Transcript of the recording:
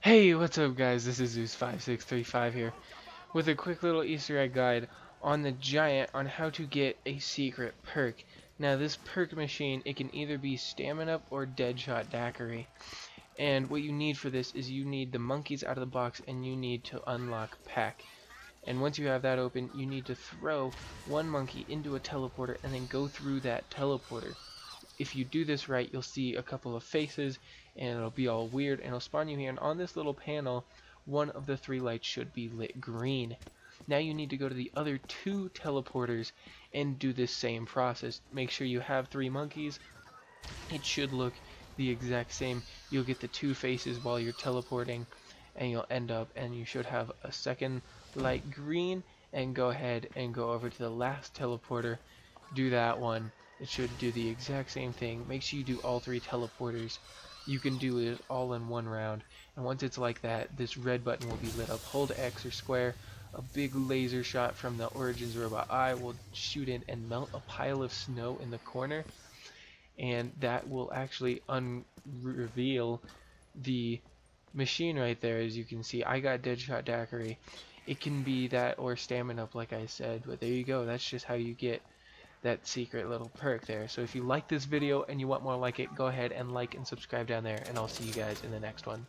Hey, what's up guys? This is Zeus5635 here with a quick little Easter egg guide on the Giant on how to get a secret perk. Now this perk machine, it can either be Stamina Up or Deadshot Daiquiri. And what you need for this is you need the monkeys out of the box and you need to unlock Pack. And once you have that open, you need to throw one monkey into a teleporter and then go through that teleporter if you do this right, you'll see a couple of faces and it'll be all weird and it'll spawn you here. And on this little panel, one of the three lights should be lit green. Now you need to go to the other two teleporters and do this same process. Make sure you have three monkeys. It should look the exact same. You'll get the two faces while you're teleporting and you'll end up and you should have a second light green and go ahead and go over to the last teleporter do that one it should do the exact same thing. Make sure you do all three teleporters. You can do it all in one round. And once it's like that, this red button will be lit up. Hold X or square. A big laser shot from the Origins Robot Eye will shoot in and melt a pile of snow in the corner. And that will actually unreveal the machine right there. As you can see, I got Deadshot Daiquiri. It can be that or Stamina Up, like I said. But there you go. That's just how you get that secret little perk there. So if you like this video and you want more like it, go ahead and like and subscribe down there, and I'll see you guys in the next one.